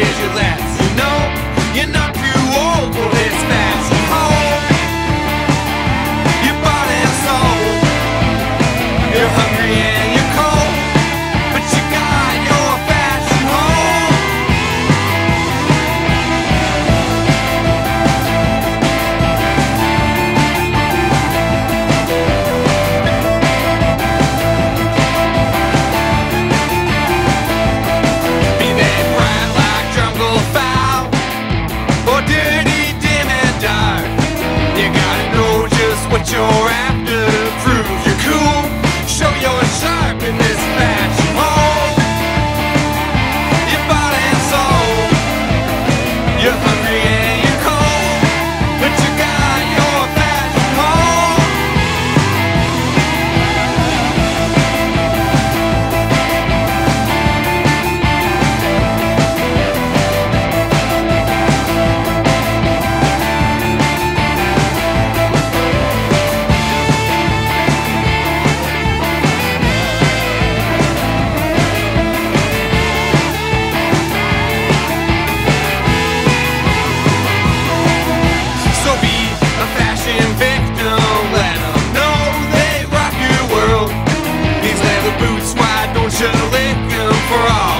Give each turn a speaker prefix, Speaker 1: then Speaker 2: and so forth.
Speaker 1: is your last. for all.